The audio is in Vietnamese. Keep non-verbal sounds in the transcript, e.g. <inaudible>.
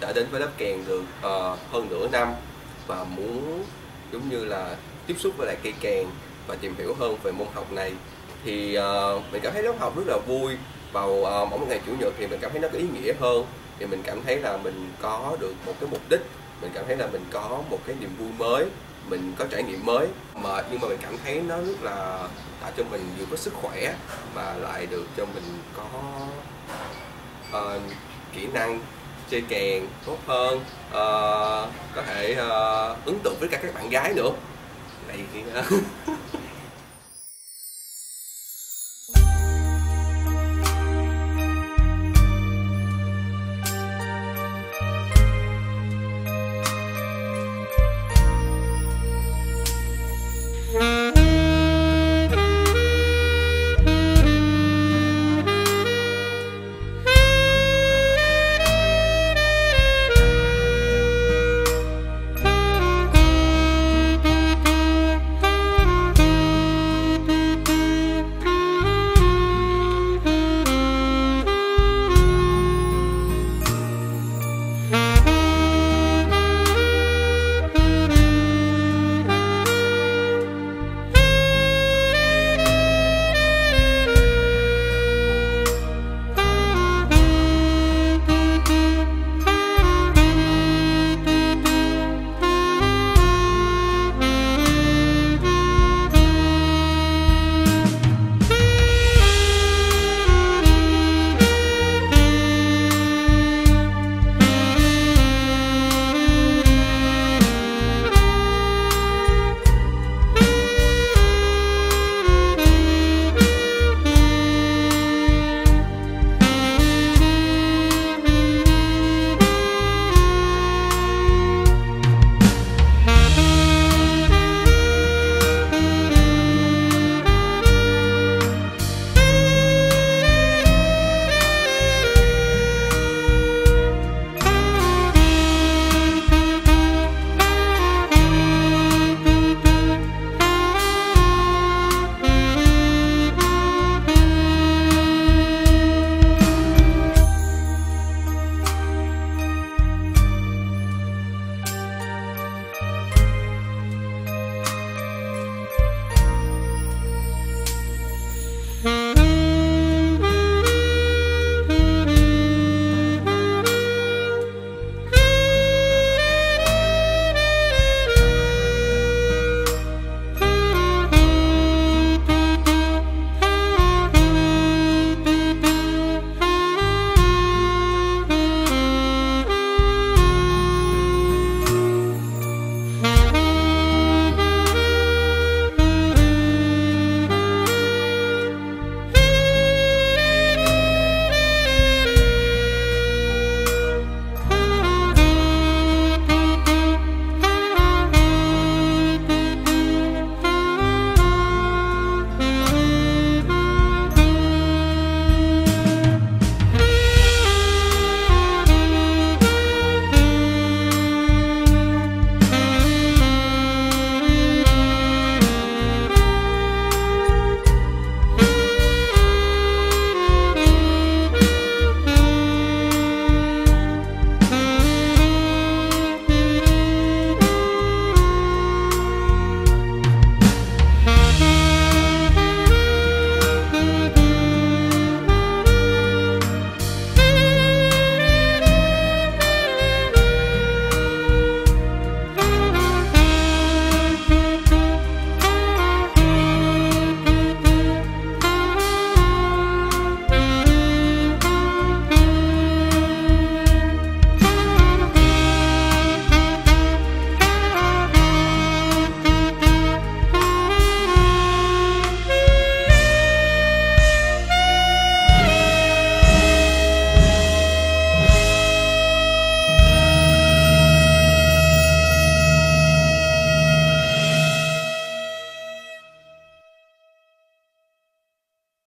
đã đến với lớp kèn được uh, hơn nửa năm và muốn giống như là tiếp xúc với lại cây kèn và tìm hiểu hơn về môn học này. Thì uh, mình cảm thấy lớp học rất là vui. Vào uh, mỗi một ngày chủ nhật thì mình cảm thấy nó có ý nghĩa hơn. Thì mình cảm thấy là mình có được một cái mục đích mình cảm thấy là mình có một cái niềm vui mới mình có trải nghiệm mới. Mà nhưng mà mình cảm thấy nó rất là tạo cho mình vừa có sức khỏe mà lại được cho mình có uh, kỹ năng chơi kèn tốt hơn uh, có thể uh, ấn tượng với cả các bạn gái nữa. Này thì <laughs>